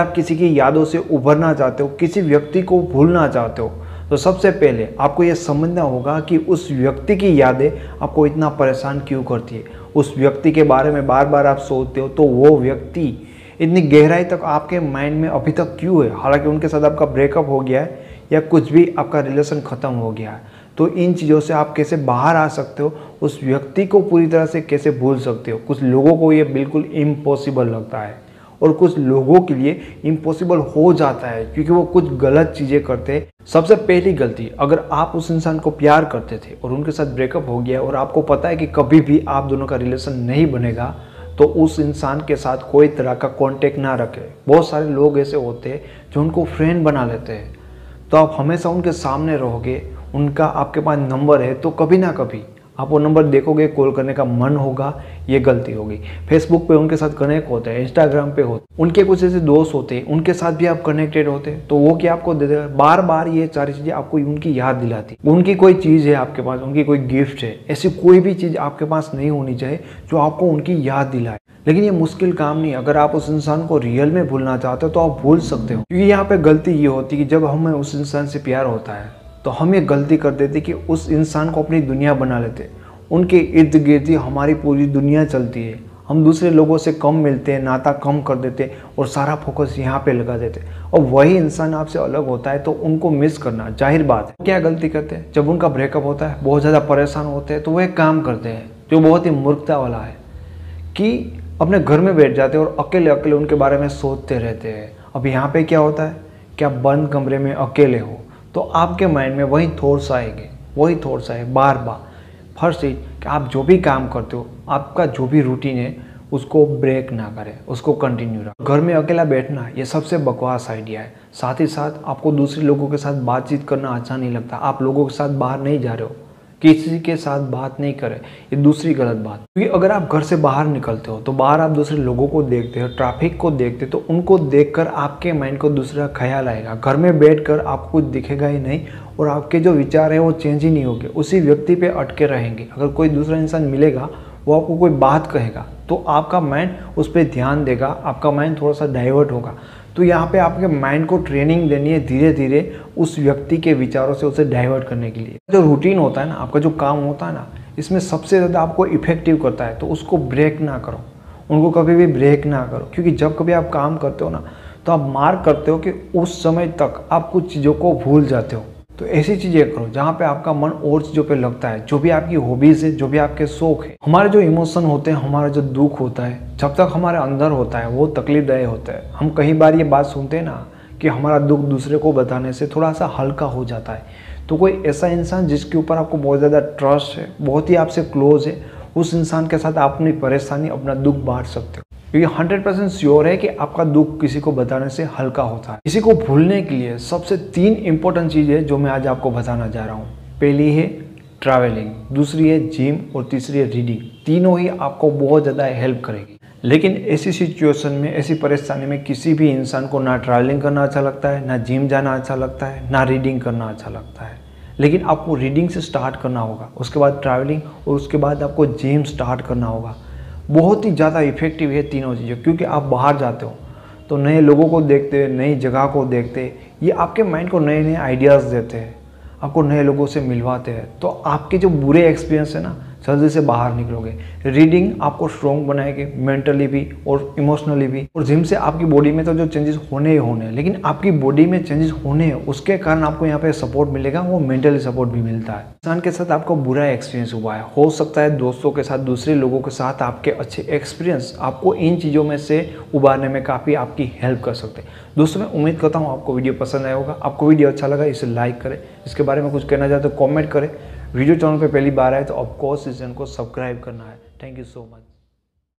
आप किसी की यादों से उभरना चाहते हो, किसी व्यक्ति को भूलना चाहते हो तो सबसे पहले आपको यह समझना होगा कि उस व्यक्ति की यादें आपको इतना परेशान क्यों करती है। उस व्यक्ति के बारे में बार बार आप सोचते हो तो वो व्यक्ति इतनी गहराई तक आपके माइंड में अभी तक क्यों है? हालाँकि उनके साथ आपका ब्रेकअप हो गया है या कुछ भी आपका रिलेशन ख़त्म हो गया है। तो इन चीज़ों से आप कैसे बाहर आ सकते हो? उस व्यक्ति को पूरी तरह से कैसे भूल सकते हो? कुछ लोगों को ये बिल्कुल इम्पॉसिबल लगता है। और कुछ लोगों के लिए इम्पॉसिबल हो जाता है, क्योंकि वो कुछ गलत चीज़ें करते हैं। सबसे पहली गलती, अगर आप उस इंसान को प्यार करते थे और उनके साथ ब्रेकअप हो गया और आपको पता है कि कभी भी आप दोनों का रिलेशन नहीं बनेगा तो उस इंसान के साथ कोई तरह का कांटेक्ट ना रखें। बहुत सारे लोग ऐसे होते हैं जो उनको फ्रेंड बना लेते हैं। तो आप हमेशा उनके सामने रहोगे, उनका आपके पास नंबर है तो कभी ना कभी आप वो नंबर देखोगे, कॉल करने का मन होगा, ये गलती होगी। फेसबुक पे उनके साथ कनेक्ट होते हैं इंस्टाग्राम पे होते उनके कुछ ऐसे दोस्त होते हैं, उनके साथ भी आप कनेक्टेड होते हैं। तो वो क्या आपको दे देगा बार बार ये सारी चीज़ें आपको उनकी याद दिलाती उनकी कोई चीज़ है आपके पास, उनकी कोई गिफ्ट है, ऐसी कोई भी चीज़ आपके पास नहीं होनी चाहिए जो आपको उनकी याद दिलाए। लेकिन ये मुश्किल काम नहीं अगर आप उस इंसान को रियल में भूलना चाहते हो तो आप भूल सकते हो। क्योंकि यहाँ पे गलती ये होती है कि जब हमें उस इंसान से प्यार होता है तो हम ये गलती कर देते कि उस इंसान को अपनी दुनिया बना लेते। उनके इर्द गिर्द ही हमारी पूरी दुनिया चलती है। हम दूसरे लोगों से कम मिलते हैं नाता कम कर देते और सारा फोकस यहाँ पे लगा देते। और वही इंसान आपसे अलग होता है तो उनको मिस करना, ज़ाहिर बात है। क्या गलती करते हैं? जब उनका ब्रेकअप होता है, बहुत ज़्यादा परेशान होते हैं तो वो एक काम करते हैं, जो बहुत ही मूर्खता वाला है, कि अपने घर में बैठ जाते हैं और अकेले अकेले उनके बारे में सोचते रहते हैं। अब यहाँ पे क्या होता है? कि आप बंद कमरे में अकेले हो तो आपके माइंड में वही थॉट्स आएँगे, वही थॉट्स आए बार बार। फ़र्स्ट चीज़ कि आप जो भी काम करते हो, आपका जो भी रूटीन है, उसको ब्रेक ना करें, उसको कंटिन्यू रखें। घर में अकेला बैठना, ये सबसे बकवास आइडिया है। साथ ही साथ आपको दूसरे लोगों के साथ बातचीत करना अच्छा नहीं लगता। आप लोगों के साथ बाहर नहीं जा रहे हो। किसी के साथ बात नहीं करें, ये दूसरी गलत बात। क्योंकि अगर आप घर से बाहर निकलते हो तो बाहर आप दूसरे लोगों को देखते हो ट्रैफ़िक को देखते हो तो उनको देखकर आपके माइंड को दूसरा ख्याल आएगा। घर में बैठकर आपको कुछ दिखेगा ही नहीं और आपके जो विचार हैं वो चेंज ही नहीं होंगे। उसी व्यक्ति पे अटके रहेंगे। अगर कोई दूसरा इंसान मिलेगा वो आपको कोई बात कहेगा तो आपका माइंड उस पर ध्यान देगा, आपका माइंड थोड़ा सा डाइवर्ट होगा। तो यहाँ पे आपके माइंड को ट्रेनिंग देनी है धीरे धीरे उस व्यक्ति के विचारों से उसे डाइवर्ट करने के लिए। जो रूटीन होता है ना, आपका जो काम होता है ना, इसमें सबसे ज़्यादा आपको इफ़ेक्टिव करता है तो उसको ब्रेक ना करो। उनको कभी भी ब्रेक ना करो, क्योंकि जब कभी आप काम करते हो ना तो आप मार्क करते हो कि उस समय तक आप कुछ चीज़ों को भूल जाते हो। तो ऐसी चीज़ें करो जहाँ पे आपका मन और चीज़ों पे लगता है, जो भी आपकी हॉबीज़ है, जो भी आपके शौक है। हमारे जो इमोशन होते हैं, हमारा जो दुख होता है, जब तक हमारे अंदर होता है, वो तकलीफदायक होता है। हम कई बार ये बात सुनते हैं ना कि हमारा दुख दूसरे को बताने से थोड़ा सा हल्का हो जाता है। तो कोई ऐसा इंसान जिसके ऊपर आपको बहुत ज़्यादा ट्रस्ट है, बहुत ही आपसे क्लोज है, उस इंसान के साथ आप अपनी परेशानी, अपना दुख बांट सकते हो। क्योंकि हंड्रेड परसेंट श्योर है कि आपका दुख किसी को बताने से हल्का होता है। किसी को भूलने के लिए सबसे तीन इंपॉर्टेंट चीज़ है जो मैं आज आपको बताना जा रहा हूँ। पहली है ट्रैवलिंग दूसरी है जिम और तीसरी है रीडिंग तीनों ही आपको बहुत ज़्यादा हेल्प करेगी। लेकिन ऐसी सिचुएशन में, ऐसी परेशानी में किसी भी इंसान को ना ट्रैवलिंग करना अच्छा लगता है, ना जिम जाना अच्छा लगता है, ना रीडिंग करना अच्छा लगता है। लेकिन आपको रीडिंग से स्टार्ट करना होगा, उसके बाद ट्रैवलिंग और उसके बाद आपको जिम स्टार्ट करना होगा। बहुत ही ज़्यादा इफ़ेक्टिव है तीनों चीज़ें, क्योंकि आप बाहर जाते हो तो नए लोगों को देखते, नई जगह को देखते, ये आपके माइंड को नए नए आइडियाज़ देते हैं, आपको नए लोगों से मिलवाते हैं। तो आपके जो बुरे एक्सपीरियंस है ना जल्दी से बाहर निकलोगे। रीडिंग आपको स्ट्रॉन्ग बनाएगी मेंटली भी और इमोशनली भी। और जिम से आपकी बॉडी में तो जो चेंजेस होने ही होने हैं, लेकिन आपकी बॉडी में चेंजेस होने हैं, उसके कारण आपको यहाँ पे सपोर्ट मिलेगा, वो मेंटली सपोर्ट भी मिलता है। इंसान के साथ आपको बुरा एक्सपीरियंस हुआ है। हो सकता है दोस्तों के साथ, दूसरे लोगों के साथ आपके अच्छे एक्सपीरियंस आपको इन चीज़ों में से उबारने में काफ़ी आपकी हेल्प कर सकते हैं। दोस्तों, मैं उम्मीद करता हूँ आपको वीडियो पसंद आया होगा। आपको वीडियो अच्छा लगा, इसे लाइक करें। इसके बारे में कुछ कहना चाहते हो कॉमेंट करें। वीडियो चैनल पे पहली बार आए तो ऑफकोर्स इस चैनल को सब्सक्राइब करना है। Thank you so much